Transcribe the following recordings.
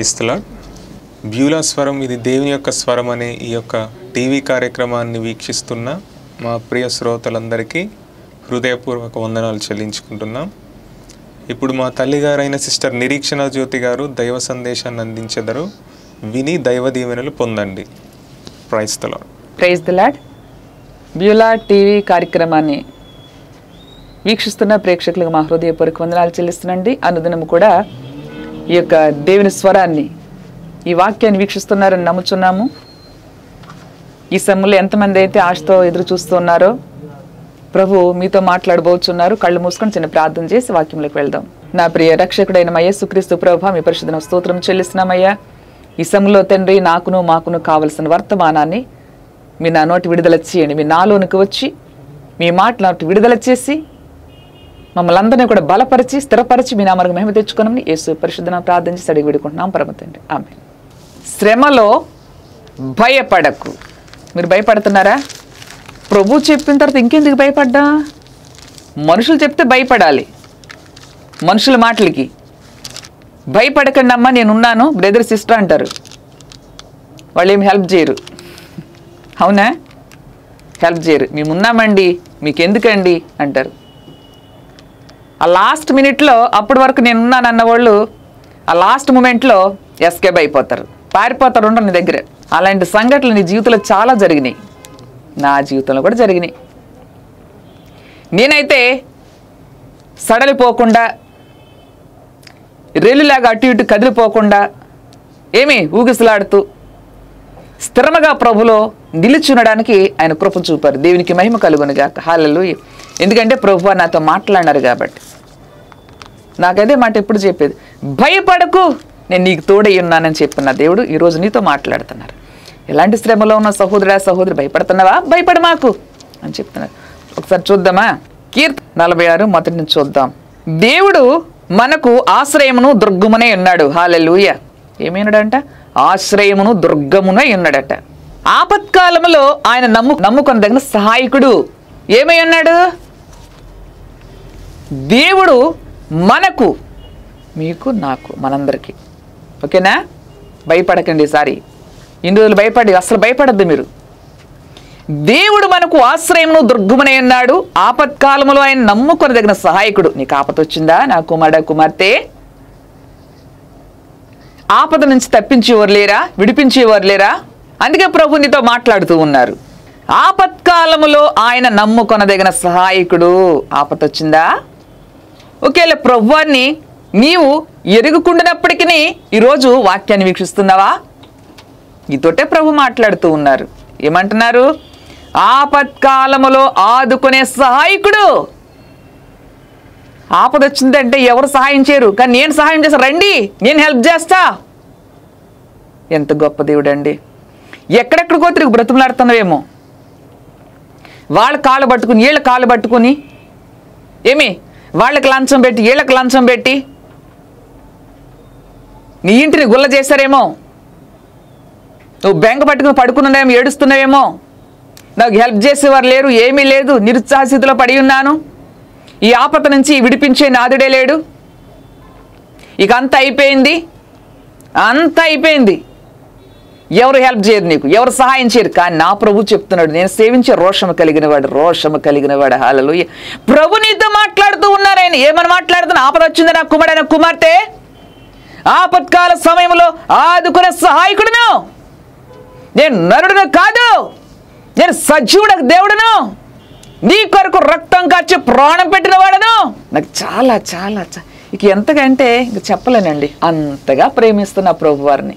క్రైస్తల? Beulah స్వరం ఇది దేవుని యొక్క స్వరం అనే ఈ యొక్క టీవీ కార్యక్రమాన్ని వీక్షిస్తున్న మా ప్రియ శ్రోతలందరికీ హృదయపూర్వక వందనాలు చెల్లించుకుంటున్నాం. ఇప్పుడు మా తల్లిగారైన సిస్టర్ నిరీక్షణ జ్యోతి గారు దైవ సందేశాన్ని అందించెదరు. విని దైవ దీవెనలు పొందండి. క్రైస్తల ప్రైజ్ ది బ్యూలా టీవీ కార్యక్రమాన్ని వీక్షిస్తున్న ప్రేక్షకులకు మా హృదయపూర్వక వందనాలు చెల్లిస్తున్నాండి. అనుదినము కూడా ఈ యొక్క దేవుని స్వరాన్ని ఈ వాక్యాన్ని వీక్షిస్తున్నారని నమ్ముచున్నాము. ఈ సమ్ములు ఎంతమంది అయితే ఆశతో ఎదురు చూస్తున్నారో ప్రభు మీతో మాట్లాడబోచున్నారు. కళ్ళు మూసుకొని చిన్న ప్రార్థన చేసి వాక్యంలోకి వెళ్దాం. నా ప్రియ రక్షకుడైన మయ్య సుక్రీస్తు ప్రభ మీ పరిశుద్ధన స్తోత్రం చెల్లిస్తున్నామయ్యా. ఈ సమ్ములో తండ్రి నాకును మాకును కావలసిన వర్తమానాన్ని మీ నా నోటి విడుదల చేయండి. మీ నాలోనికి వచ్చి మీ మాట నోటి విడుదల చేసి మమ్మల్ని అందరినీ కూడా బలపరిచి స్థిరపరిచి మీ నామరకు మేము తెచ్చుకున్నామని యేసు పరిశుద్ధన ప్రార్థన సడిగి విడుకుంటున్నాం. పరమతండి ఆమె శ్రమలో భయపడకు. మీరు భయపడుతున్నారా? ప్రభు చెప్పిన తర్వాత ఇంకెందుకు భయపడ్డా? మనుషులు చెప్తే భయపడాలి. మనుషుల మాటలకి. భయపడకండి అమ్మా నేను ఉన్నాను బ్రదర్ సిస్టర్ అంటారు. వాళ్ళు ఏమి హెల్ప్ చేయరు. అవునా? హెల్ప్ చేయరు. మేము ఉన్నామండి మీకు ఎందుకండి అంటారు. ఆ లాస్ట్ మినిట్లో అప్పటి వరకు నేను ఉన్నాను వాళ్ళు ఆ లాస్ట్ మూమెంట్లో ఎస్కేప్ అయిపోతారు. పారిపోతారు ఉండరు నీ దగ్గర. అలాంటి సంఘటనలు నీ జీవితంలో చాలా జరిగినాయి. నా జీవితంలో కూడా జరిగినాయి. నేనైతే సడలిపోకుండా రేలులాగా అటు ఇటు కదిలిపోకుండా ఏమి ఊగిసలాడుతూ స్థిరముగా ప్రభులో నిలుచునడానికి ఆయన కృప చూపారు. దేవునికి మహిమ కలుగునుగా హాలలు ఎందుకంటే ప్రభు నాతో మాట్లాడినారు కాబట్టి. నాకదే మాట ఎప్పుడు చెప్పేది? భయపడకు నేను నీకు తోడై ఉన్నానని చెప్పిన దేవుడు ఈరోజు నీతో మాట్లాడుతున్నారు. ఎలాంటి శ్రమలో ఉన్న సహోదరా సహోదరి భయపడుతున్నావా? భయపడు మాకు అని చెప్తున్నారు. ఒకసారి చూద్దామా? కీర్తి నలభై ఆరు మొదటి నుంచి చూద్దాం. దేవుడు మనకు ఆశ్రయమును దుర్గమునే ఉన్నాడు. హాలెలూయ. ఏమైనాడంట? ఆశ్రయమును దుర్గమునే ఉన్నాడట. ఆపత్కాలంలో ఆయన నమ్ము నమ్ముకొనదగిన సహాయకుడు ఏమై ఉన్నాడు? దేవుడు మనకు మీకు నాకు మనందరికీ. ఓకేనా? భయపడకండి ఈసారి. ఇన్ని రోజులు భయపడి అసలు భయపడద్దు మీరు. దేవుడు మనకు ఆశ్రయమును దుర్గమునై ఉన్నాడు ఆపత్కాలములో ఆయన నమ్ముకొనదగిన సహాయకుడు. నీకు ఆపత వచ్చిందా? నా కుమారుడ కుమార్తె? ఆపద నుంచి తప్పించేవారు లేరా? విడిపించేవారు లేరా? అందుకే ప్రభు నీతో మాట్లాడుతూ ఉన్నారు. ఆపత్కాలములో ఆయన నమ్ముకొనదగిన సహాయకుడు. ఆపత వచ్చిందా? ఒకేలా ప్రభువాన్ని నీవు ఎరుగుకుండానప్పటికీ ఈరోజు వాక్యాన్ని వీక్షిస్తున్నావా? నీతోటే ప్రభు మాట్లాడుతూ ఉన్నారు. ఏమంటున్నారు? ఆపత్కాలములో ఆదుకునే సహాయకుడు. ఆపద వచ్చిందంటే ఎవరు సహాయం చేయరు. కానీ నేను సహాయం చేస్తా. రండి నేను హెల్ప్ చేస్తా. ఎంత గొప్ప దేవుడు అండి ఎక్కడెక్కడికో తిరిగి బ్రతుములాడుతున్నావేమో వాళ్ళ కాళ్ళు పట్టుకుని వీళ్ళ కాళ్ళు పట్టుకుని. ఏమి? వాళ్ళకి లంచం పెట్టి వీళ్ళకి లంచం పెట్టి. నీ ఇంటిని గుల్ల చేశారేమో నువ్వు బెంగ పట్టుకుని పడుకున్నావేమో ఏడుస్తున్నావేమో. నాకు హెల్ప్ చేసేవారు లేరు ఏమీ లేదు నిరుత్సాహస్థితిలో పడి ఉన్నాను. ఈ ఆపత నుంచి విడిపించే నాదుడే లేడు. ఇక అంత అయిపోయింది. అంత అయిపోయింది. ఎవరు హెల్ప్ చేయరు నీకు? ఎవరు సహాయం చేయరు కానీ నా ప్రభు చెప్తున్నాడు నేను సేవించే రోషము కలిగిన వాడు రోషము కలిగిన వాడు. హాలలు ప్రభు నీతో మాట్లాడుతూ ఉన్నారు ఆయన. ఏమని మాట్లాడుతున్నా? ఆపద వచ్చింది నా కుమారుడైన కుమార్తె. ఆపత్కాల సమయంలో ఆదుకునే సహాయకుడును. నేను నరుడును కాదు. నేను సజీవుడ దేవుడును. నీ కొరకు రక్తం కాచి ప్రాణం పెట్టిన వాడను. నాకు చాలా చాలా ఇక ఇక ఎంతకంటే ఇంక చెప్పలేనండి. అంతగా ప్రేమిస్తున్న ప్రభు వారిని.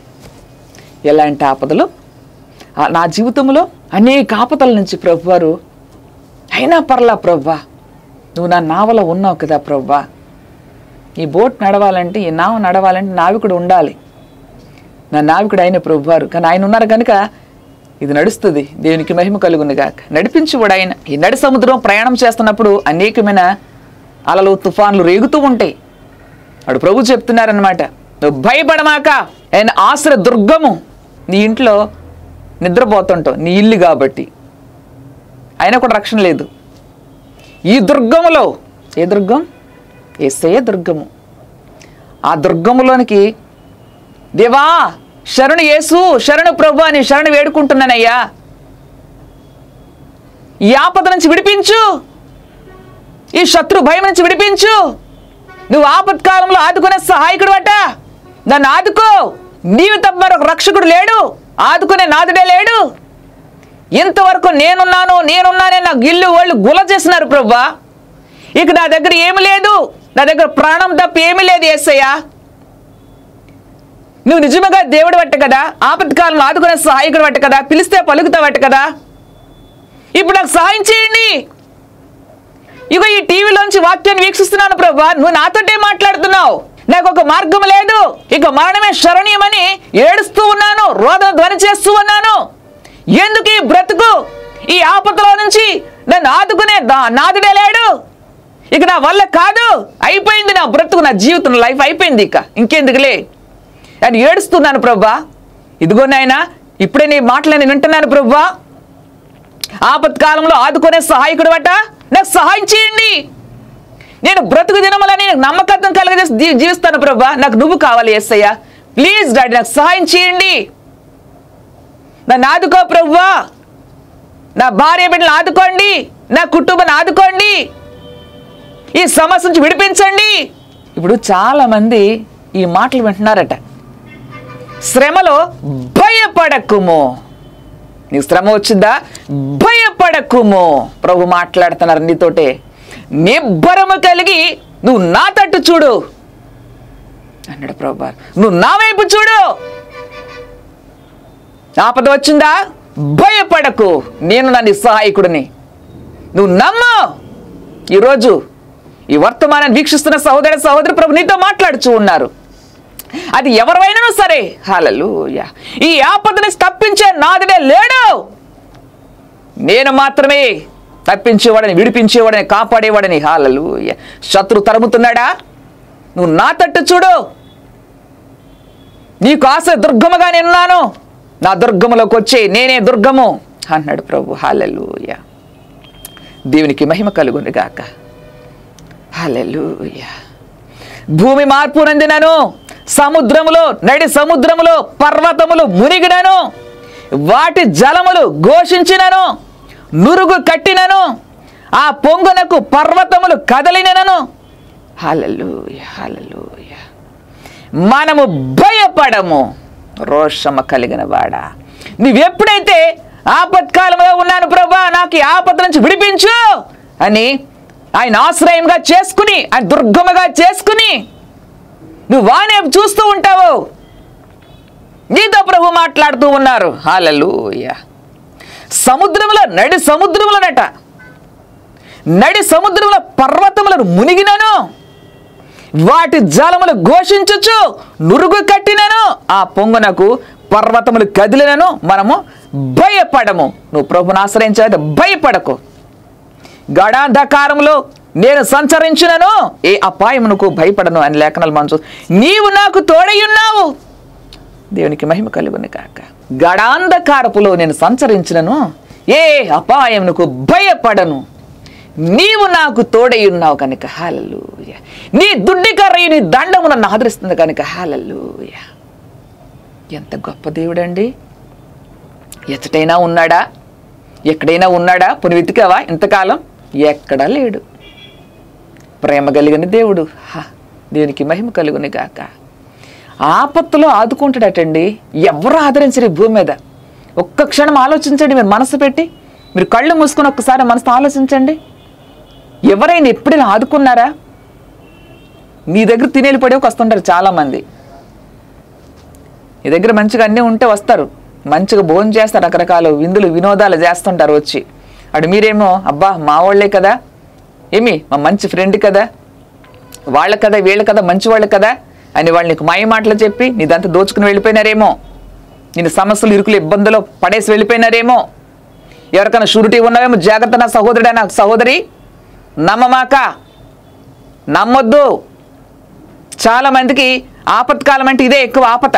ఎలాంటి ఆపదలు? నా జీవితంలో అనేక ఆపదల నుంచి ప్రభువారు అయినా పర్లా ప్రవ్వా నువ్వు నా నావల ఉన్నావు కదా ప్రవ్వా ఈ బోట్ నడవాలంటే ఈ నావ నడవాలంటే నావికుడు ఉండాలి. నా నావికుడు ఆయన ప్రభువారు. కానీ ఆయన ఉన్నారు కనుక ఇది నడుస్తుంది. దేవునికి మహిమ కలుగును గాక. కూడా ఆయన. ఈ నడి సముద్రం ప్రయాణం చేస్తున్నప్పుడు అనేకమైన అలలు తుఫాన్లు రేగుతూ ఉంటాయి. వాడు ప్రభు చెప్తున్నారనమాట నువ్వు భయపడమాక ఆయన ఆశ్ర దుర్గము నీ ఇంట్లో నిద్రపోతుంటావు నీ ఇల్లు కాబట్టి. అయినా కూడా రక్షణ లేదు. ఈ దుర్గములో ఏ దుర్గం? ఏసయ్య దుర్గము. ఆ దుర్గములోనికి దేవా శరణు యేసు శరణు ప్రభు అని శరణు వేడుకుంటున్నానయ్యా. ఈ ఆపద నుంచి విడిపించు. ఈ శత్రు భయం నుంచి విడిపించు. నువ్వు ఆపత్కాలంలో ఆదుకునే సహాయకుడు అట. నన్ను ఆదుకో. నీవు తప్ప మరొక రక్షకుడు లేడు ఆదుకునే నాదుడే లేడు. ఇంతవరకు నేనున్నాను నేనున్నానే నా గిల్లు వాళ్ళు గుల చేసినారు ప్రభా. ఇక నా దగ్గర ఏమి లేదు నా దగ్గర ప్రాణం తప్ప ఏమీ లేదు ఏసయ్యా. నువ్వు నిజముగా దేవుడు వట్ట కదా ఆపత్కాలంలో ఆదుకునే సహాయకుడు వట్ట కదా పిలిస్తే పలుకుతావట్ట కదా. ఇప్పుడు నాకు సహాయం చేయండి. ఇగో ఈ టీవీలోంచి వాక్యాన్ని వీక్షిస్తున్నాను ప్రభా నువ్వు నాతోటే మాట్లాడుతున్నావు. నాకు ఒక మార్గం లేదు. ఇక మరణమే శరణీయమని ఏడుస్తూ ఉన్నాను రోదన ధ్వని చేస్తూ ఉన్నాను. ఎందుకు ఈ బ్రతుకు? ఈ ఆపదలో నుంచి నన్ను ఆదుకునే దా- నాదుడే లేడు. ఇక నా వల్ల కాదు. అయిపోయింది నా బ్రతుకు నా జీవితం లైఫ్ అయిపోయింది ఇక. ఇంకెందుకులే? అని ఏడుస్తున్నాను ప్రభా ఇదిగో నాయనా ఇప్పుడే నీ మాటలు నేను వింటున్నాను ప్రభా ఆపత్కాలంలో ఆదుకునే సహాయకుడు నాకు సహాయం చేయండి. నేను బ్రతుకు దినములని నమ్మకత్వం కలిగజేసి జీవిస్తాను ప్రభా. నాకు నువ్వు కావాలి ఎస్సయ్యా ప్లీజ్ డాడీ నాకు సహాయం చేయండి. నన్ను ఆదుకో ప్రవ్వా నా భార్య బిడ్డలు ఆదుకోండి. నా కుటుంబం ఆదుకోండి. ఈ సమస్య నుంచి విడిపించండి. ఇప్పుడు చాలామంది ఈ మాటలు వింటున్నారట. శ్రమలో భయపడకుము. నీకు శ్రమ వచ్చిందా? భయపడకుము. ప్రభు మాట్లాడుతున్నారు నీతోటే. నిబ్బరము కలిగి నువ్వు నా తట్టు చూడు. అన్నాడు ప్రభు నువ్వు నా వైపు చూడు. ఆపద వచ్చిందా? భయపడకు. నేను నా నిస్సహాయకుడిని. నువ్వు నమ్ము. ఈరోజు ఈ వర్తమానాన్ని వీక్షిస్తున్న సహోదర సహోదరి ప్రభు నీతో మాట్లాడుచూ ఉన్నారు. అది ఎవరివైనా సరే. హలలు ఈ ఆపదని తప్పించే నాదినే లేడు. నేను మాత్రమే తప్పించేవాడని విడిపించేవాడని కాపాడేవాడని. హాలలు శత్రు తరుముతున్నాడా? నువ్వు నా తట్టు చూడు. నీకు ఆశ దుర్గముగా నిన్నాను నా దుర్గములోకి వచ్చి నేనే దుర్గము అన్నాడు ప్రభు. హాలెలూయ. దేవునికి మహిమ కలుగును గాక హాలెలూయ. భూమి మార్పు నందినను సముద్రములో నడి సముద్రములో పర్వతములు మునిగినను వాటి జలములు ఘోషించినను నురుగు కట్టినను ఆ పొంగునకు పర్వతములు కదలినను హల్లెలూయ హల్లెలూయ. మనము భయపడము రోషమ కలిగిన వాడా. నువ్వెప్పుడైతే ఆపత్కాలంలో ఉన్నాను ప్రభా నాకు ఈ ఆపద నుంచి విడిపించు అని ఆయన ఆశ్రయంగా చేసుకుని ఆయన దుర్గమగా చేసుకుని నువ్వు వానే చూస్తూ ఉంటావు. నీతో ప్రభు మాట్లాడుతూ ఉన్నారు. హాలూయ సముద్రముల నడి సముద్రములనట. నడి సముద్రముల పర్వతములను మునిగినను. వాటి జలములు ఘోషించచ్చు నురుగు కట్టినను. ఆ పొంగునకు పర్వతములు కదిలినను. మనము భయపడము. నువ్వు ప్రభుని ఆశ్రయించే భయపడకు. గడాంధకారంలో నేను సంచరించినను. ఏ అపాయమునకు భయపడను అని లేఖనాలు మనం చూ నీవు నాకు తోడయున్నావు దేవునికి మహిమ కలుగుని కాక గడాంధకారపులో నేను సంచరించినను ఏ అపాయమునకు భయపడను. నీవు నాకు తోడై ఉన్నావు కనుక హాలూయ నీ దుడ్డికర్రయ్య నీ దండము నన్ను ఆదరిస్తుంది కనుక హాలూయ ఎంత గొప్ప దేవుడండి. ఎచ్చటైనా ఉన్నాడా? ఎక్కడైనా ఉన్నాడా? పుని వెతికావా ఇంతకాలం ఎక్కడా లేడు. ప్రేమ కలిగిన దేవుడు. హా దేవునికి మహిమ కలుగునిగాక. ఆపత్తులో ఆదుకుంటాడటండి. ఎవరు ఆదరించరు ఈ భూమి మీద? ఒక్క క్షణం ఆలోచించండి మీరు మనసు పెట్టి. మీరు కళ్ళు మూసుకొని ఒక్కసారి మనసుతో ఆలోచించండి. ఎవరైనా ఎప్పుడైనా ఆదుకున్నారా? మీ దగ్గర తినేలు పడేకి వస్తుంటారు చాలామంది. మీ దగ్గర మంచిగా అన్నీ ఉంటే వస్తారు. మంచిగా భోజనం చేస్తారు రకరకాల విందులు వినోదాలు చేస్తుంటారు వచ్చి. అటు మీరేమో అబ్బా మా వాళ్ళే కదా. ఏమి? మా మంచి ఫ్రెండ్ కదా. వాళ్ళ కదా వీళ్ళ కదా మంచి వాళ్ళు కదా అని వాళ్ళు నీకు మాయ మాటలు చెప్పి నీదంతా దోచుకుని వెళ్ళిపోయినారేమో. నేను సమస్యలు ఇరుకులు ఇబ్బందులు పడేసి వెళ్ళిపోయినారేమో. ఎవరికైనా షూరిటీ ఉన్నావేమో జాగ్రత్త నా సహోదరుడా నా సహోదరి. నమ్మమాక. నమ్మొద్దు. చాలా మందికి ఆపత్కాలం అంటే ఇదే ఎక్కువ ఆపత.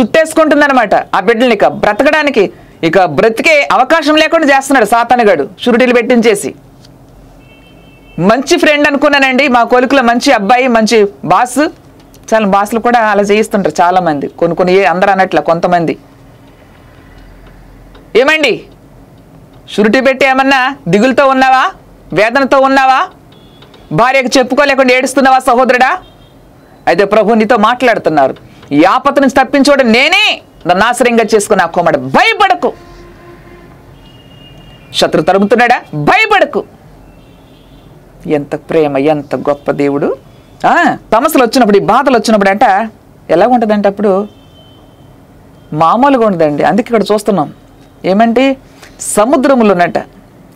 చుట్టేసుకుంటుందన్నమాట ఆ బిడ్డల్ని ఇక బ్రతకడానికి. ఇక బ్రతికే అవకాశం లేకుండా చేస్తున్నాడు సాతానగాడు. షురిటీలు పెట్టించేసి. మంచి ఫ్రెండ్ అనుకున్నానండి. మా కొలుకులో మంచి అబ్బాయి మంచి బాస్ చాలా బాసులు కూడా అలా చేయిస్తుంటారు చాలామంది. కొన్ని కొన్ని ఏ- అందరూ అన్నట్ల కొంతమంది. ఏమండి? షురిటీ పెట్టి ఏమన్నా దిగులుతో ఉన్నావా? వేదనతో ఉన్నావా? భార్యకు చెప్పుకోలేకుండా ఏడుస్తున్నావా సహోదరుడా? అయితే ప్రభు నీతో మాట్లాడుతున్నారు. ఈ ఆపత నుంచి తప్పించోడు నేనే. నన్ను ఆశ్రయంగా చేసుకున్న ఆ భయపడకు. శత్రు తరుముతున్నాడా? భయపడకు. ఎంత ప్రేమ ఎంత గొప్ప దేవుడు. తమస్సులు వచ్చినప్పుడు ఈ బాధలు వచ్చినప్పుడు అంట ఎలా ఉంటుందంటే అప్పుడు? మామూలుగా ఉండదండి. అందుకే ఇక్కడ చూస్తున్నాం. ఏమంటే సముద్రములో ఉన్నట్ట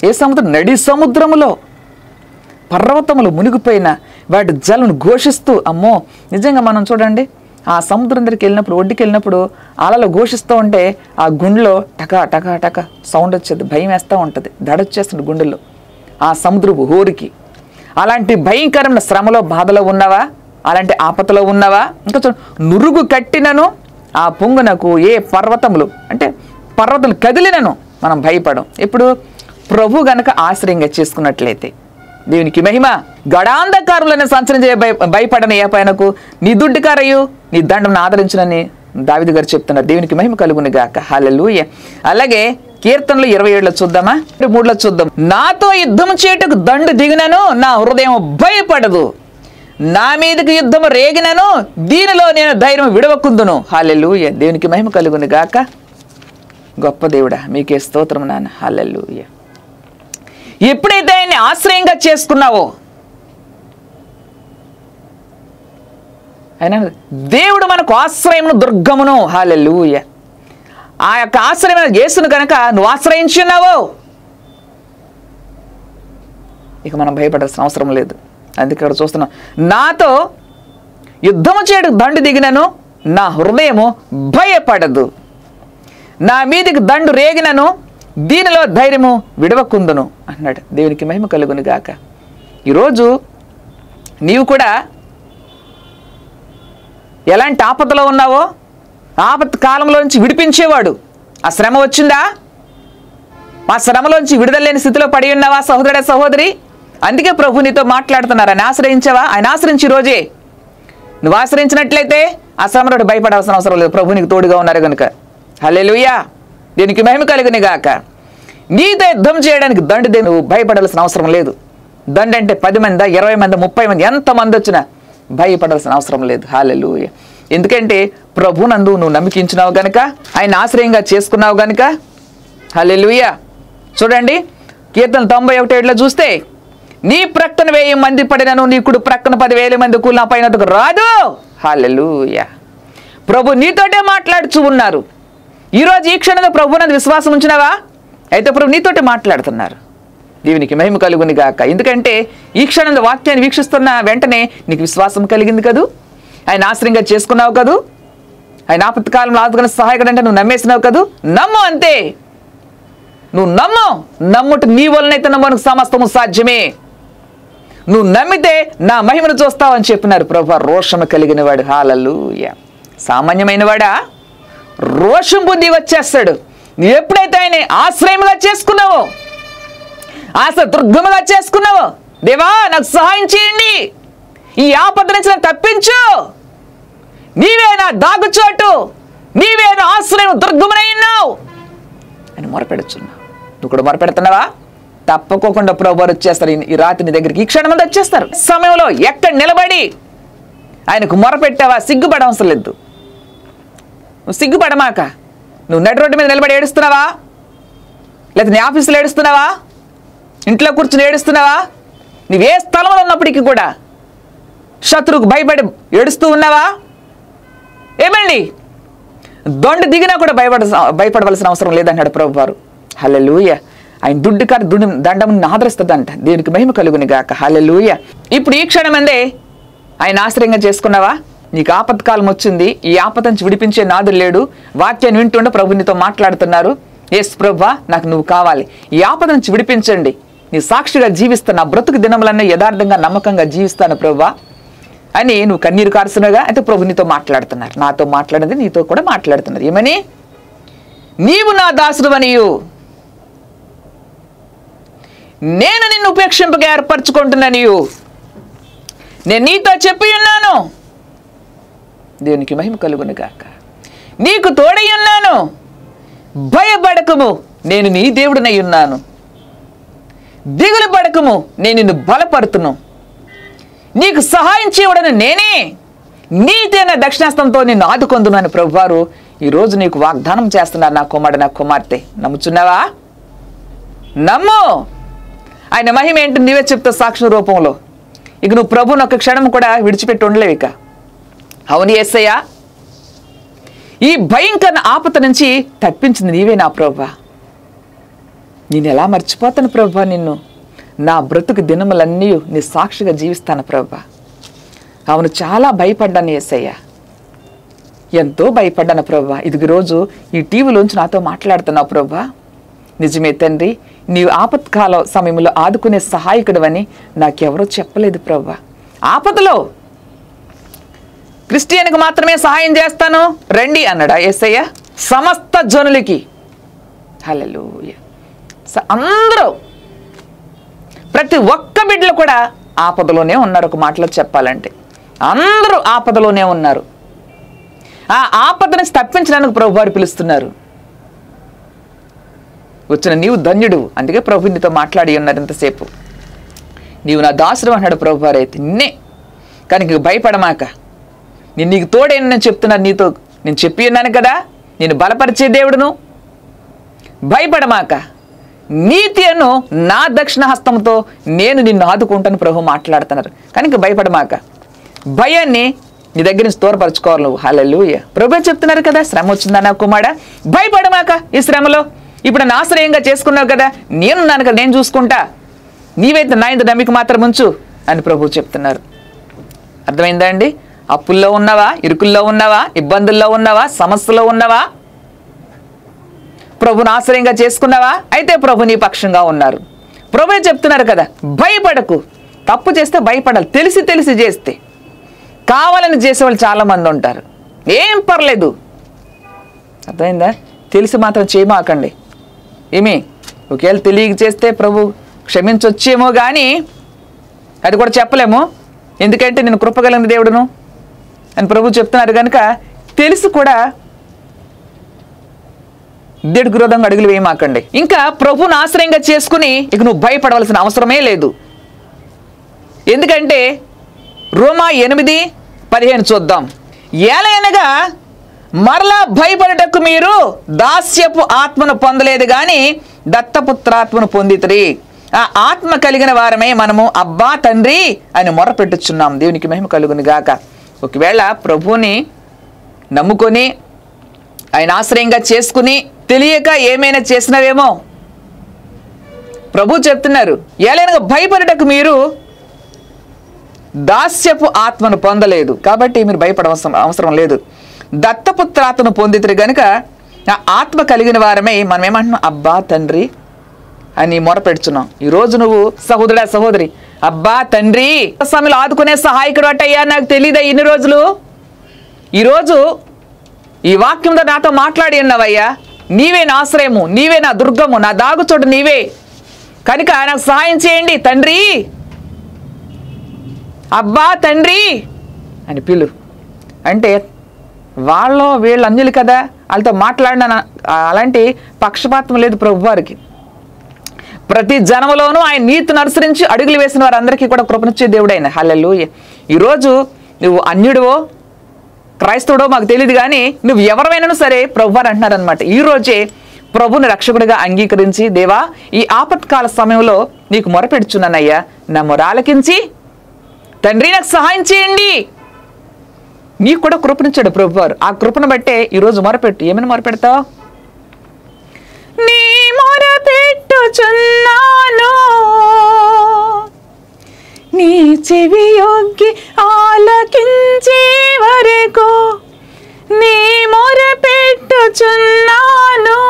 ఏ సముద్రం? నడి సముద్రములో. పర్వతములు మునిగిపోయిన వాటి జలను ఘోషిస్తూ అమ్మో! నిజంగా మనం చూడండి ఆ సముద్రం దగ్గరికి వెళ్ళినప్పుడు ఒడ్డుకి వెళ్ళినప్పుడు అలలు ఘోషిస్తూ ఉంటే ఆ గుండెలో టకా టకా టకా సౌండ్ వచ్చేది భయం వేస్తూ ఉంటుంది. దడొచ్చేస్తుంది గుండెలో ఆ సముద్రపు హోరికి. అలాంటి భయంకరమైన శ్రమలో బాధలో ఉన్నవా? అలాంటి ఆపదలో ఉన్నవా? ఇంకా చూడు నురుగు కట్టినను ఆ పొంగునకు ఏ పర్వతములు అంటే పర్వతం కదిలినను మనం భయపడం. ఇప్పుడు ప్రభు గనక ఆశ్రయంగా చేసుకున్నట్లయితే దేవునికి మహిమ గడాంధకారులను సంచరించే భయ భయపడని ఏ పైనకు? నీ దుడ్డుకారయ్యు నీ దండం ఆదరించునని దావిది గారు చెప్తున్నారు దేవునికి మహిమ కలుగుని గాక. హాలూయ అలాగే కీర్తనలు ఇరవై ఏడులో చూద్దామా? మూడులో చూద్దాం. నాతో యుద్ధం చేయుటకు దండు దిగినను నా హృదయం భయపడదు. నా మీదకి యుద్ధము రేగినను దీనిలో నేను ధైర్యం విడవకుందును. హాలెలూయ దేవునికి మహిమ కలుగుని గాక. గొప్ప దేవుడా మీకే స్తోత్రం నాన్న. హాలెలూయ ఎప్పుడైతే ఆయన్ని ఆశ్రయంగా చేసుకున్నావో ఆయన దేవుడు మనకు ఆశ్రయమును దుర్గమును. హాలెలూయ ఆ యొక్క ఆశ్రయమైన యేసును కనుక నువ్వు ఆశ్రయించున్నావో? ఇక మనం భయపడాల్సిన అవసరం లేదు. అందుకే ఇక్కడ చూస్తున్నాం. నాతో యుద్ధము చేయడు దండు దిగినను నా హృదయము భయపడదు. నా మీదికి దండు రేగినను దీనిలో ధైర్యము విడవకుందును అన్నాడు. దేవునికి మహిమ కలుగును గాక ఈరోజు నీవు కూడా ఎలాంటి ఆపదలో ఉన్నావో? ఆపత్ కాలంలో నుంచి విడిపించేవాడు. ఆ శ్రమ వచ్చిందా? ఆ శ్రమలోంచి విడుదల స్థితిలో పడి ఉన్నావా సహోదరుడ సహోదరి? అందుకే ప్రభు నీతో మాట్లాడుతున్నారు ఆయన ఆశ్రయించావా? ఆయన ఆశ్రయించి రోజే. నువ్వు ఆశ్రయించినట్లయితే ఆ శ్రమలోకి భయపడాల్సిన అవసరం లేదు. ప్రభు నీకు తోడుగా ఉన్నారు కనుక హల్లెలూయా. దీనికి మహిమ కలిగిన గాక. నీతో యుద్ధం చేయడానికి దండు దే- నువ్వు భయపడాల్సిన అవసరం లేదు. దండు అంటే పది మంది ఇరవై మంది ముప్పై మంది ఎంతమంది వచ్చినా భయపడాల్సిన అవసరం లేదు. హాలెలు ఎందుకంటే ప్రభునందు నువ్వు నమ్మికించినావు గనక ఆయన ఆశ్రయంగా చేసుకున్నావు గనక హల్లెలూయ చూడండి కీర్తన తొంభై ఒకటి ఏడులో చూస్తే నీ ప్రక్కన వెయ్యి మంది పడినను నీకుడు ప్రక్కన పదివేల మంది కూలిన పైన రాదు. హలెలుయ ప్రభు నీతోటే మాట్లాడుచు ఉన్నారు. ఈరోజు ఈ క్షణంలో ప్రభునందు విశ్వాసం ఉంచినావా? అయితే ప్రభు నీతోటే మాట్లాడుతున్నారు. దీనికి మహిమ కలుగుని గాక. ఎందుకంటే ఈ క్షణంలో వాక్యాన్ని వీక్షిస్తున్న వెంటనే నీకు విశ్వాసం కలిగింది కదూ? ఆయన ఆశ్రయంగా చేసుకున్నావు కదూ? ఆయన ఆపత్కాలంలో ఆదుకున్న సహాయకుడు అంటే నువ్వు నమ్మేసినావు కదూ? నమ్ము అంతే. నువ్వు నమ్ము. నమ్ముట నీ వలనైతే నమ్మకు సమస్తము సాధ్యమే. నువ్వు నమ్మితే నా మహిమను చూస్తావని చెప్పినారు ప్రభు. రోషము కలిగిన వాడు హాలలు సామాన్యమైన వాడా రోషం బుద్ధి వచ్చేస్తాడు. నువ్వు ఎప్పుడైతే ఆయన ఆశ్రయముగా చేసుకున్నావో ఆశ దుర్గముగా చేసుకున్నావు. దేవా నాకు సహాయం చేయండి. ఈ ఆపద నుంచి నన్ను తప్పించు. నీవే నా దాగుచోటు. నీవే నా ఆశ్రయం. దుర్గమునై అని మొరపెడుచున్నావు నువ్వు కూడా మొరపెడుతున్నావా? తప్పకోకుండా ప్రభువారు వచ్చేస్తారు. ఈ- ఈ రాత్రి నీ దగ్గరికి ఈ క్షణం మంది వచ్చేస్తారు. సమయంలో ఎక్కడ నిలబడి ఆయనకు మొరపెట్టావా? సిగ్గుపడవసరం లేదు. నువ్వు సిగ్గుపడమాక. నువ్వు నడి రోడ్డు మీద నిలబడి ఏడుస్తున్నావా? లేదా నీ ఆఫీసులో ఏడుస్తున్నావా? ఇంట్లో కూర్చుని ఏడుస్తున్నావా? నువ్వే స్థలంలో ఉన్నప్పటికీ కూడా శత్రువుకు భయపడి ఏడుస్తూ ఉన్నావా? ఏమండి దొండ దిగినా కూడా భయపడ భయపడవలసిన అవసరం లేదన్నాడు ప్రభు వారు హలలుయ ఆయన దుడ్డు కాదు దుడ్డు దండముని ఆదరిస్తుందంట. దీనికి మహిమ కలుగుని గాక. హలలుయ ఇప్పుడు ఈ క్షణమందే ఆయన ఆశ్రయంగా చేసుకున్నావా? నీకు ఆపత్కాలం వచ్చింది. ఈ ఆపద నుంచి విడిపించే నాదుడు లేడు. వాక్యాన్ని వింటుండే ప్రభు నీతో మాట్లాడుతున్నారు. ఎస్ ప్రభా నాకు నువ్వు కావాలి. ఈ ఆపద నుంచి విడిపించండి. నీ సాక్షిగా జీవిస్తున్న నా బ్రతుకు దినములన్నీ యథార్థంగా నమ్మకంగా జీవిస్తాను ప్రభా. అని నువ్వు కన్నీరు కారుస్తున్నాగా అయితే ప్రభు నీతో మాట్లాడుతున్నారు. నాతో మాట్లాడింది నీతో కూడా మాట్లాడుతున్నారు. ఏమని? నీవు నా దాసుడు అనియు నేను నిన్ను ఉపేక్షింపగా ఏర్పరచుకుంటున్నానియు. నేను నీతో చెప్పి ఉన్నాను. దేవునికి మహిమ కలుగును గాక నీకు తోడై ఉన్నాను. భయపడకము. నేను నీ దేవుడినై ఉన్నాను. దిగులు పడకము నేను నిన్ను బలపడుతును నీకు సహాయం చేయడను నేనే నీతైన దక్షిణాస్తంతో నిన్ను ఆదుకొందునని ప్రభువారు ఈరోజు నీకు వాగ్దానం చేస్తున్నారు నా కుమారుడు నా కుమార్తె. నమ్ముచున్నావా? నమ్ము! ఆయన మహిమ ఏంటి నీవే చెప్తా సాక్షి రూపంలో. ఇక నువ్వు ప్రభుని ఒక క్షణం కూడా విడిచిపెట్టి ఉండలేవు ఇక. అవును ఎస్సయ్యా ఈ భయంకర ఆపత నుంచి తప్పించింది నీవే నా ప్రభా నేను ఎలా మర్చిపోతాను ప్రభా నిన్ను? నా బ్రతుకు దినములన్నీ నీ సాక్షిగా జీవిస్తాను ప్రభా. అవును చాలా భయపడ్డాను ఏసయ్య. ఎంతో భయపడ్డాను ప్రభా. ఇది రోజు ఈ టీవీలోంచి నాతో మాట్లాడుతున్నావు ప్రభా. నిజమే తండ్రి నీవు ఆపత్కాల సమయంలో ఆదుకునే సహాయకుడవని నాకెవరో చెప్పలేదు ప్రభా. ఆపదలో క్రిస్టియన్కి మాత్రమే సహాయం చేస్తాను? రండి అన్నాడా ఏసయ్య? సమస్త జనులకి. హల్లెలూయ. అందరూ ప్రతి ఒక్క బిడ్డలు కూడా ఆపదలోనే ఉన్నారు ఒక మాటలో చెప్పాలంటే. అందరూ ఆపదలోనే ఉన్నారు. ఆ ఆపదను తప్పించడానికి ప్రభు వారు పిలుస్తున్నారు. వచ్చిన నీవు ధన్యుడు. అందుకే ప్రభు నీతో మాట్లాడి ఉన్నారు ఇంతసేపు. నీవు నా దాసుడు అన్నాడు ప్రభు వారు అయితే. నిన్నే. కానీ నీకు భయపడమాక. నేను నీకు తోడేను నేను చెప్తున్నాను నీతో. నేను చెప్పి ఉన్నాను కదా. నేను బలపరిచే దేవుడును. భయపడమాక. నీతియను నా దక్షిణ హస్తంతో నేను నిన్ను ఆదుకుంటాను ప్రభు మాట్లాడుతున్నారు. కనుక భయపడమాక. భయాన్ని నీ దగ్గర నుంచి దూరపరచుకోవాలి నువ్వు. హలలుయ ప్రభు చెప్తున్నారు కదా శ్రమ వచ్చిందా నా కుమారా భయపడమాక ఈ శ్రమలో. ఇప్పుడు నా ఆశ్రయంగా చేసుకున్నావు కదా నేనున్నాను కదా నేను చూసుకుంటా. నీవైతే నా ఇంత నమ్మిక మాత్రం ఉంచు అని ప్రభు చెప్తున్నారు. అర్థమైందా అండి? అప్పుల్లో ఉన్నావా ఇరుకుల్లో ఉన్నావా ఇబ్బందుల్లో ఉన్నావా సమస్యలో ఉన్నావా? ప్రభుని ఆశ్రయంగా చేసుకున్నావా? అయితే ప్రభు నీ పక్షంగా ఉన్నారు. ప్రభు చెప్తున్నారు కదా భయపడకు. తప్పు చేస్తే భయపడాలి తెలిసి తెలిసి చేస్తే. కావాలని చేసేవాళ్ళు చాలా మంది ఉంటారు. ఏం పర్లేదు. అర్థమైందా? తెలిసి మాత్రం చేయమాకండి. ఏమి? ఒకవేళ తెలియక చేస్తే ప్రభు క్షమించొచ్చేమో కానీ అది కూడా చెప్పలేము. ఎందుకంటే నేను కృపగలిగిన దేవుడును. అని ప్రభు చెప్తున్నారు కనుక తెలిసి కూడా దేవుడికి విరోధంగా అడుగులు వేయమాకండి. ఇంకా ప్రభుని ఆశ్రయంగా చేసుకుని ఇక నువ్వు భయపడవలసిన అవసరమే లేదు. ఎందుకంటే రోమా ఎనిమిది పదిహేను చూద్దాం. ఏలైనగా మరలా భయపడటకు మీరు దాస్యపు ఆత్మను పొందలేదు కానీ దత్తపుత్రాత్మను పొందితరి. ఆ ఆత్మ కలిగిన వారమే మనము అబ్బా తండ్రి అని మొరపెట్టుచున్నాం దేవునికి మహిమ కలుగుని గాక ఒకవేళ ప్రభువుని నమ్ముకొని ఆయన ఆశ్రయంగా చేసుకుని తెలియక ఏమైనా చేసినవేమో? ప్రభు చెప్తున్నారు ఏలైనగా భయపడటకు మీరు దాస్యపు ఆత్మను పొందలేదు. కాబట్టి మీరు భయపడవసరం అవసరం లేదు. దత్తపుత్రాత్మను పొందితురు గనుక ఆ ఆత్మ కలిగిన వారమే మనం ఏమంటున్నాం? అబ్బా తండ్రి అని మొరపెడుచున్నాం ఈ రోజు నువ్వు సహోదరా సహోదరి అబ్బా తండ్రి సమయంలో ఆదుకునే సహాయకుడు అట్టయ్యా నాకు తెలియదా ఇన్ని రోజులు? ఈరోజు ఈ వాక్యంతో నాతో మాట్లాడి అన్నవయ్యా నీవే నా ఆశ్రయము నీవే నా దుర్గము నా దాగుచోటు నీవే. కనుక నాకు సహాయం చేయండి తండ్రి. అబ్బా తండ్రి అని పిలు అంటే వాళ్ళు వీళ్ళు అన్యులు కదా వాళ్ళతో మాట్లాడిన అలాంటి పక్షపాతం లేదు ప్రభు వారికి ప్రతి జనములోనూ ఆయన నీతిని అనుసరించి అడుగులు వేసిన వారందరికీ కూడా కృపనిచ్చే దేవుడైన. హల్లెలు ఈరోజు నువ్వు అన్యుడివో క్రైస్తవుడో మాకు తెలియదు కానీ నువ్వు ఎవరైనా సరే ప్రభు అని అంటున్నారనమాట ఈ రోజే ప్రభుని రక్షకుడిగా అంగీకరించి దేవా ఈ ఆపత్కాల సమయంలో నీకు మొరపెడుచున్నానయ్యా. నా మొరాలకించి తండ్రి నాకు సహాయం చేయండి. నీకు కూడా కృపనిచ్చాడు ప్రభు వారు ఆ కృపను బట్టే ఈరోజు మొరపెట్టు. ఏమైనా మొరపెడతావు? నీ మొరపెట్టుచున్నాను. నీ చెవి యొగ్గి ఆలకించే వరకు నీ మొర పెట్టుచున్నాను.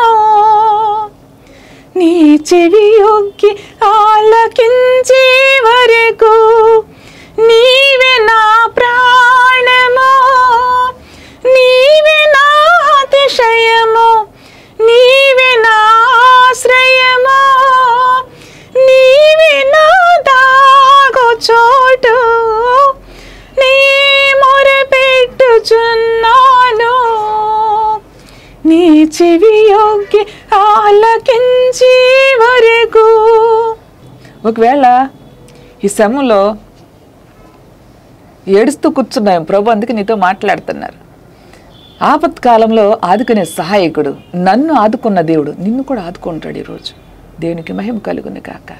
నీ చెవి యొగ్గి ఆలకించే వరకు నీవే నా ప్రాణము నీవే నా అతిశయ చెవి యోగ్య ఆలకించే వరకు. ఒకవేళ ఈ సమయంలో ఏడుస్తూ కూర్చున్నాం ప్రభు అందుకే నీతో మాట్లాడుతున్నారు. ఆపత్కాలంలో ఆదుకునే సహాయకుడు నన్ను ఆదుకున్న దేవుడు నిన్ను కూడా ఆదుకుంటాడు ఈరోజు. దేవునికి మహిమ కలుగుని కాక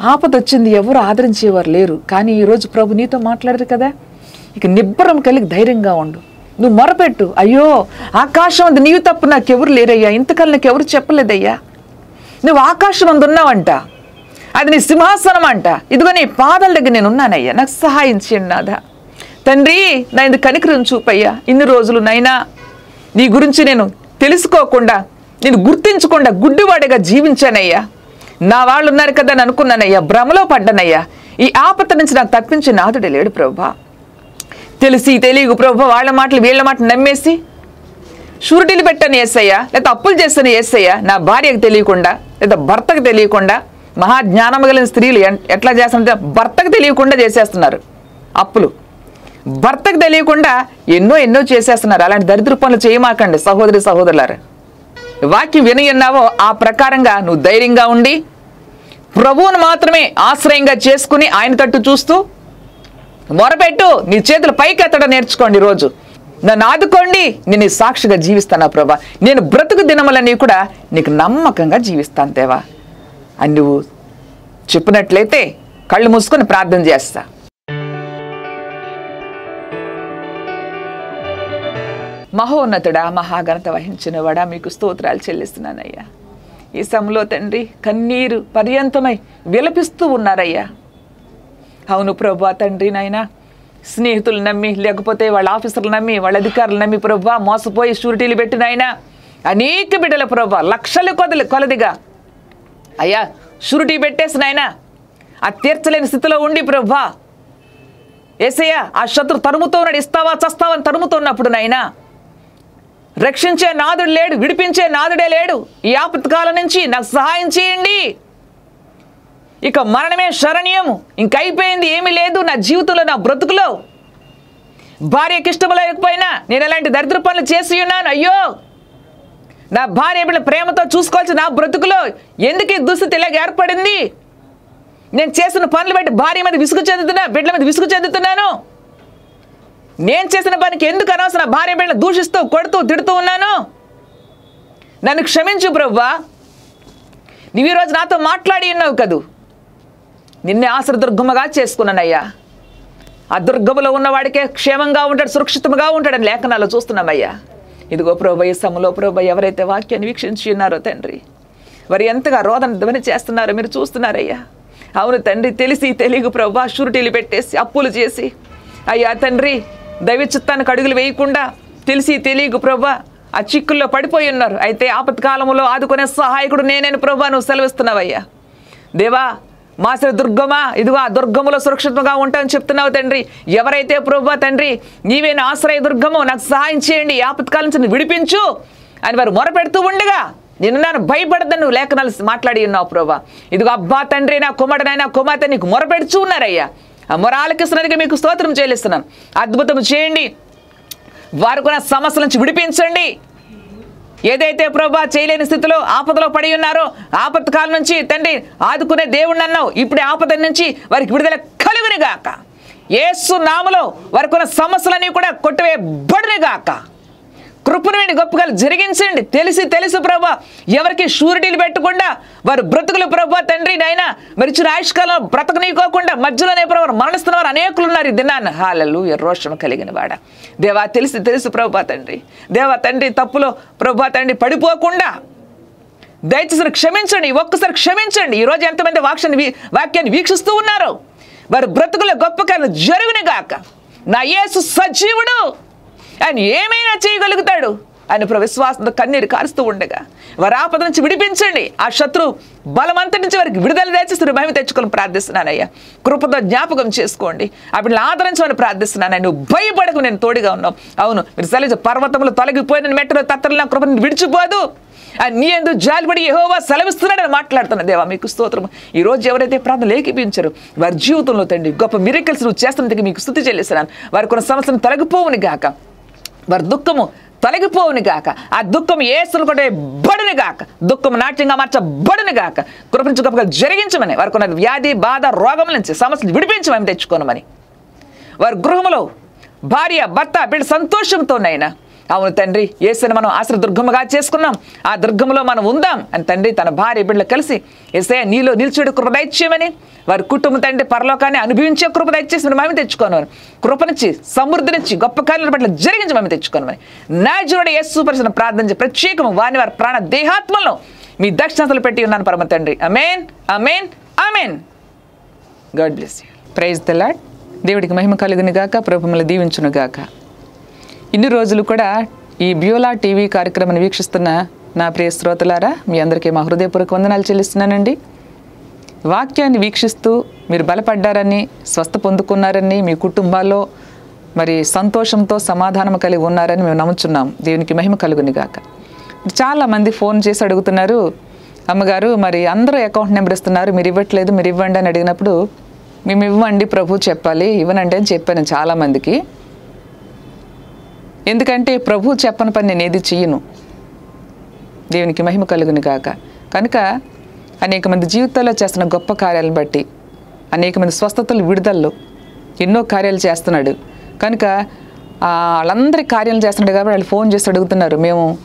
ఆపద వచ్చింది ఎవరు ఆదరించేవారు లేరు కానీ ఈరోజు ప్రభు నీతో మాట్లాడరు కదా? ఇక నిబ్బరం కలిగి ధైర్యంగా ఉండు. నువ్వు మొరపెట్టు. అయ్యో ఆకాశం అందు నీవు తప్పు నాకెవరు లేరయ్యా. ఇంతకాలం నాకెవరు చెప్పలేదయ్యా. నువ్వు ఆకాశం అందు ఉన్నావంట. అది నీ సింహాసనం అంట. ఇదిగో నీ పాదల దగ్గర నేను ఉన్నానయ్యా. నాకు సహాయం చేయండి నాదా తండ్రి నా ఇందు కనికరం చూపయ్యా. ఇన్ని రోజులు నైనా నీ గురించి నేను తెలుసుకోకుండా నేను గుర్తించకుండా గుడ్డివాడిగా జీవించానయ్యా. నా వాళ్ళు ఉన్నారు కదా అని అనుకున్నానయ్యా. భ్రమలో పడ్డానయ్యా. ఈ ఆపత నుంచి నాకు తప్పించి నాదుడే లేడు ప్రభా. తెలిసి తెలియకు ప్రభు వాళ్ళ మాటలు వీళ్ళ మాటలు నమ్మేసి షూరిటీలు పెట్టని ఏసయ్యా లేదా అప్పులు చేస్తాను ఏసయ్యా నా భార్యకు తెలియకుండా లేదా భర్తకు తెలియకుండా మహాజ్ఞానం కలిగిన స్త్రీలు ఎట్లా చేస్తారంటే భర్తకు తెలియకుండా చేసేస్తున్నారు అప్పులు. భర్తకు తెలియకుండా ఎన్నో ఎన్నో చేసేస్తున్నారు. అలాంటి దరిద్ర పనులు చేయమాకండి సహోదరి సహోదరులారు. వాక్యం విని ఉన్నావో ఆ ప్రకారంగా నువ్వు ధైర్యంగా ఉండి ప్రభువును మాత్రమే ఆశ్రయంగా చేసుకుని ఆయన తట్టు చూస్తూ మొరపెట్టు నీ చేతులు పైకెత్తడం నేర్చుకోండి ఈరోజు. నన్ను ఆదుకోండి నేను సాక్షిగా జీవిస్తాను ప్రభా. నేను బ్రతుకు దినములని కూడా నీకు నమ్మకంగా జీవిస్తాను దేవా. అని నువ్వు చెప్పినట్లయితే కళ్ళు మూసుకొని ప్రార్థన చేస్తా. మహోన్నతుడా మహాఘనత వహించిన వాడా మీకు స్తోత్రాలు చెల్లిస్తున్నానయ్యా. ఈ సమయంలో తండ్రి కన్నీరు పర్యంతమై విలపిస్తూ ఉన్నారయ్యా. అవును ప్రభా తండ్రి నాయన. స్నేహితులు నమ్మి లేకపోతే వాళ్ళ ఆఫీసర్లు నమ్మి వాళ్ళ అధికారులు నమ్మి ప్రభా మోసపోయి షూరిటీలు పెట్టిన అనేక బిడ్డల ప్రభా లక్షల కొదలు కొలదిగా. అయ్యా షూరిటీ పెట్టేసిన ఆయన ఆ తీర్చలేని స్థితిలో ఉండి ప్రభా. ఏసయ్యా ఆ శత్రు తరుముతో ఉన్నాడు ఇస్తావా చస్తావా అని తరుముతో ఉన్నప్పుడు నాయనా. రక్షించే నాదుడు లేడు విడిపించే నాదుడే లేడు. ఈ ఆపత్కాల నుంచి నాకు సహాయం చేయండి. ఇక మరణమే శరణ్యము. ఇంకైపోయింది ఏమీ లేదు నా జీవితంలో నా బ్రతుకులో. భార్యకి ఇష్టం లేకపోయినా నేను ఎలాంటి దరిద్ర పనులు చేసి ఉన్నాను? అయ్యో! నా భార్య బిడ్డ ప్రేమతో చూసుకోవాల్సిన నా బ్రతుకులో ఎందుకు ఈ దుస్థితి ఇలాగ ఏర్పడింది? నేను చేసిన పనులు బట్టి భార్య మీద విసుగు చెందుతున్నా బిడ్డల మీద విసుగు చెందుతున్నాను. నేను చేసిన పనికి ఎందుకు అనవసరం? భార్య బిడ్డలు దూషిస్తూ కొడుతూ తిడుతూ ఉన్నాను. నన్ను క్షమించు ప్రవ్వా నువ్వు ఈరోజు నాతో మాట్లాడి ఉన్నావు కదూ. నిన్నే ఆశ్రదుర్గముగా చేసుకున్నానయ్యా. ఆ దుర్గములో ఉన్నవాడికే క్షేమంగా ఉంటాడు సురక్షితంగా ఉంటాడని లేఖనాలు చూస్తున్నామయ్యా. ఇదిగో ప్రభు ఈ సమలో ప్రభు ఎవరైతే వాక్యాన్ని వీక్షించి ఉన్నారో తండ్రి వారు ఎంతగా రోదన ధ్వని చేస్తున్నారో మీరు చూస్తున్నారయ్యా. అవును తండ్రి తెలిసి తెలియ ప్రభు షూరిటీలు పెట్టేసి అప్పులు చేసి అయ్యా తండ్రి దైవ చిత్తానికి అడుగులు వేయకుండా తెలిసి తెలియకు ప్రభా ఆ చిక్కుల్లో పడిపోయి ఉన్నారు. అయితే ఆపత్కాలంలో ఆదుకునే సహాయకుడు నేనేను ప్రభా నువ్వు సెలవిస్తున్నావయ్యా. దేవా మాసరి దుర్గమా ఇదిగో ఆ దుర్గములో సురక్షితంగా ఉంటానని చెప్తున్నావు తండ్రి. ఎవరైతే ప్రభు తండ్రి నీవే నా ఆశ్రయ దుర్గము నాకు సహాయం చేయండి ఈ నుంచి విడిపించు అని వారు మొరపెడుతూ ఉండగా నిన్ను నన్ను భయపడదని నువ్వు లేఖనాలు మాట్లాడి ఉన్నావు ప్రభా ఇదిగో అబ్బా తండ్రి నా కుమారుడైనా కుమార్తె నీకు మొరపెడుచు ఉన్నారయ్యా. ఆ మొరాలకిస్తున్నదిగా మీకు స్తోత్రం చేయలేస్తున్నాను అద్భుతం చేయండి. వారు కూడా సమస్యల నుంచి విడిపించండి. ఏదైతే ప్రభా చేయలేని స్థితిలో ఆపదలో పడి ఉన్నారో ఆపద కాలం నుంచి తండ్రి ఆదుకునే దేవుణ్ణి అన్నావు ఇప్పుడు ఆపద నుంచి వారికి విడుదల కలుగునిగాక. ఏసు నామలో వారికి ఉన్న సమస్యలన్నీ కూడా కొట్టివేయబడినగాక. కృపణమైన గొప్పగా జరిగించండి. తెలిసి తెలుసు ప్రభా. ఎవరికి షూరిటీలు పెట్టకుండా వారు బ్రతుకులు ప్రభా తండ్రి నాయన. మరి రాయుష్కాలం ఆయుష్కాలం బ్రతకనీకోకుండా మధ్యలోనే ప్రభు మరణిస్తున్న వారు అనేకులు ఉన్నారు ఈ దినాన్ని హాలలు రోషం కలిగిన వాడ. దేవా తెలిసి తెలుసు ప్రభా తండ్రి. దేవా తండ్రి తప్పులో ప్రభా తండ్రి పడిపోకుండా దయచేసి క్షమించండి. ఒక్కసారి క్షమించండి. ఈరోజు ఎంతమంది వాక్యాన్ని వాక్యాన్ని వీక్షిస్తూ ఉన్నారు? వారు బ్రతుకుల గొప్ప కార్యం జరుగునిగాక నా యేసు సజీవుడు. ఆయన ఏమైనా చేయగలుగుతాడు ఆయన ప్రభు విశ్వాసంతో కన్నీరు కారుస్తూ ఉండగా వారి ఆపద నుంచి విడిపించండి. ఆ శత్రు బలమంతటి నుంచి వారికి విడుదల దయచేసి భయం తెచ్చుకొని ప్రార్థిస్తున్నానయ్యా. కృపతో జ్ఞాపకం చేసుకోండి. అప్పుడు ఆదరించమని ప్రార్థిస్తున్నాను నువ్వు భయపడకు నేను తోడుగా ఉన్నావు. అవును మీరు సెలవు పర్వతములు తొలగిపోయిన మెట్టలో తత్తలు నా కృపను విడిచిపోదు. నీ ఎందు జాలిపడి యెహోవా సెలవిస్తున్నాడని మాట్లాడుతున్న దేవా మీకు స్తోత్రం ఈ రోజు ఎవరైతే ప్రాంతం లేఖిపించారు వారి జీవితంలో తండ్రి గొప్ప మిరికల్స్ నువ్వు చేస్తున్నందుకు మీకు స్థుతి చెల్లిస్తున్నాను. వారి కొన్ని సమస్యను తొలగిపోవుని గాక. వారి దుఃఖము తొలగిపోవును గాక. ఆ దుఃఖం ఏసులు కొట్టే బడును గాక. దుఃఖం నాట్యంగా మార్చబడును గాక. కృపించు గొప్పగా జరిగించమని. వారికి ఉన్న వ్యాధి బాధ రోగం నుంచి సమస్యలు విడిపించమని తెచ్చుకోనమని. వారి గృహములో భార్య భర్త బిడ్డ సంతోషంతోనైనా అవును తండ్రి ఏసైని మనం ఆశ్ర దుర్గముగా చేసుకున్నాం. ఆ దుర్గములో మనం ఉందాం. అని తండ్రి తన భార్య బిడ్డలు కలిసి ఏసే నీలో నిల్చుడు కృప దయచేయమని వారి కుటుంబం తండ్రి పరలోకాన్ని అనుభవించే కృప దయచేసి మనం మేము తెచ్చుకోను కృపనిచ్చి సమృద్ధినిచ్చి గొప్ప కార్యాల పట్ల జరిగించి మేము తెచ్చుకోను నా జీవుడు యేసు పరిచిన ప్రార్థించి ప్రత్యేకము వాని వారి ప్రాణ దేహాత్మలో మీ దక్షిణతలు పెట్టి ఉన్నాను పరమ తండ్రి. Amen amen amen God bless you. Praise the Lord దేవుడికి మహిమ కలుగునిగాక ప్రభుమలు దీవించును గాక ఇన్ని రోజులు కూడా ఈ బ్యూలా టీవీ కార్యక్రమాన్ని వీక్షిస్తున్న నా ప్రియ శ్రోతలారా మీ అందరికీ మా హృదయపూర్వక వందనాలు చెల్లిస్తున్నానండి. వాక్యాన్ని వీక్షిస్తూ మీరు బలపడ్డారని స్వస్థ పొందుకున్నారని మీ కుటుంబాల్లో మరి సంతోషంతో సమాధానం కలిగి ఉన్నారని మేము నమ్ముచున్నాం. దేవునికి మహిమ కలుగుని చాలామంది ఫోన్ చేసి అడుగుతున్నారు అమ్మగారు మరి అందరూ అకౌంట్ నెంబర్ ఇస్తున్నారు మీరు ఇవ్వట్లేదు మీరు ఇవ్వండి అని అడిగినప్పుడు మేము ఇవ్వండి ప్రభు చెప్పాలి ఇవ్వనండి అని చెప్పాను చాలామందికి. ఎందుకంటే ప్రభు చెప్పని పని నేను ఏది చెయ్యను. దేవునికి మహిమ కలుగుని గాక. కనుక అనేక మంది జీవితాల్లో చేస్తున్న గొప్ప కార్యాలను బట్టి అనేక మంది స్వస్థతలు విడుదలలు ఎన్నో కార్యాలు చేస్తున్నాడు. కనుక వాళ్ళందరి కార్యాలు చేస్తున్నాడు కాబట్టి వాళ్ళు ఫోన్ చేసి అడుగుతున్నారు. మేము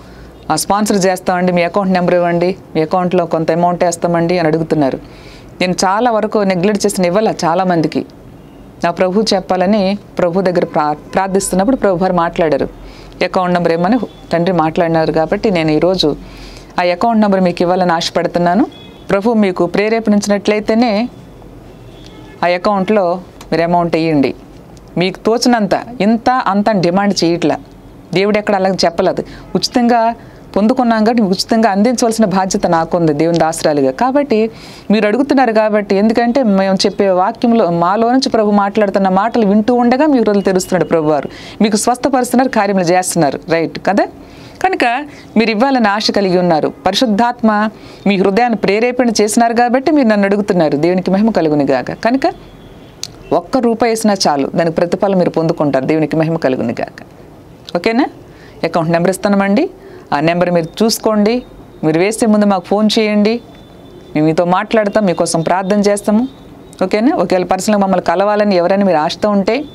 స్పాన్సర్ చేస్తామండి మీ అకౌంట్ నెంబర్ ఇవ్వండి మీ అకౌంట్లో కొంత అమౌంట్ వేస్తామండి అని అడుగుతున్నారు. నేను చాలా వరకు నెగ్లెక్ట్ చేసిన ఇవ్వాల చాలామందికి. నా ప్రభు చెప్పాలని ప్రభు దగ్గర ప్రా ప్రార్థిస్తున్నప్పుడు ప్రభు వారు మాట్లాడారు. అకౌంట్ నెంబర్ ఏమని తండ్రి మాట్లాడినారు కాబట్టి నేను ఈరోజు ఆ అకౌంట్ నెంబర్ మీకు ఇవ్వాలని ఆశపడుతున్నాను. ప్రభు మీకు ప్రేరేపణించినట్లయితేనే ఆ అకౌంట్లో మీరు అమౌంట్ వేయండి. మీకు తోచినంత ఇంత అంత అని డిమాండ్ చేయట్లా. దేవుడు ఎక్కడ అలాగే చెప్పలేదు. ఉచితంగా పొందుకున్నాం కాబట్టి ఉచితంగా అందించవలసిన బాధ్యత నాకుంది దేవుని దాసరాలుగా. కాబట్టి మీరు అడుగుతున్నారు కాబట్టి ఎందుకంటే మేము చెప్పే వాక్యంలో మాలో నుంచి ప్రభు మాట్లాడుతున్న మాటలు వింటూ ఉండగా మీ హృదయలు తెరుస్తున్నాడు ప్రభు వారు మీకు స్వస్థపరుస్తున్నారు కార్యములు చేస్తున్నారు. రైట్ కదా? కనుక మీరు ఇవ్వాలని ఆశ కలిగి ఉన్నారు. పరిశుద్ధాత్మ మీ హృదయాన్ని ప్రేరేపణ చేసినారు కాబట్టి మీరు నన్ను అడుగుతున్నారు. దేవునికి మహిమ కలుగునిగాక కనుక ఒక్క రూపాయి వేసినా చాలు. దానికి ప్రతిఫలం మీరు పొందుకుంటారు. దేవునికి మహిమ కలుగునిగాక ఓకేనా? అకౌంట్ నెంబర్ ఇస్తామండి ఆ నెంబర్ మీరు చూసుకోండి. మీరు వేసే ముందు మాకు ఫోన్ చేయండి. మేము మీతో మాట్లాడతాం మీకోసం ప్రార్థన చేస్తాము. ఓకేనా? ఒకవేళ పర్సనల్గా మమ్మల్ని కలవాలని ఎవరైనా మీరు ఆశతో ఉంటే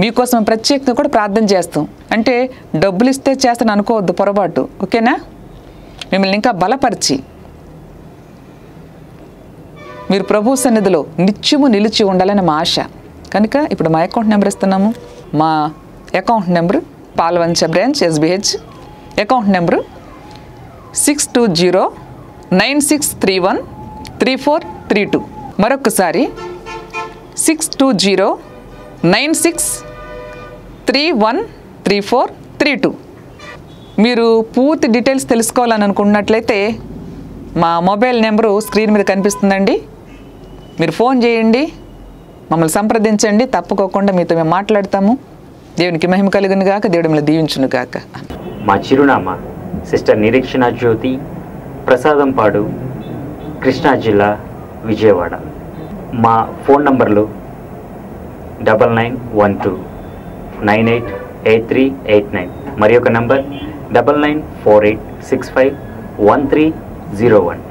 మీకోసం ప్రత్యేకంగా కూడా ప్రార్థన చేస్తాం. అంటే డబ్బులు ఇస్తే చేస్తాను అనుకోవద్దు పొరపాటు. ఓకేనా? మిమ్మల్ని ఇంకా బలపరిచి మీరు ప్రభు సన్నిధిలో నిత్యము నిలిచి ఉండాలని మా ఆశ. కనుక ఇప్పుడు మా అకౌంట్ నెంబర్ ఇస్తున్నాము. మా account number Palvancha branch SBH account number six two zero nine six three one three four three two మరొకసారి six two zero nine six three one three four three two మీరు పూర్తి details తెలుసుకోవాలని అనుకున్నట్లయితే మా mobile number screen మీద కనిపిస్తుందండి. మీరు phone చేయండి మమ్మల్ని సంప్రదించండి తప్పుకోకుండా మీతో మేము మాట్లాడతాము. దేవునికి మహిమ కలుగును గాక దేవుడు మిమ్మల్ని దీవించును గాక మా చిరునామా. సిస్టర్ నిరీక్షణ జ్యోతి ప్రసాదంపాడు కృష్ణా జిల్లా విజయవాడ. మా ఫోన్ నంబర్లు double nine one two nine eight eight three eight nine. మరి ఒక number double nine four eight six five one three zero one.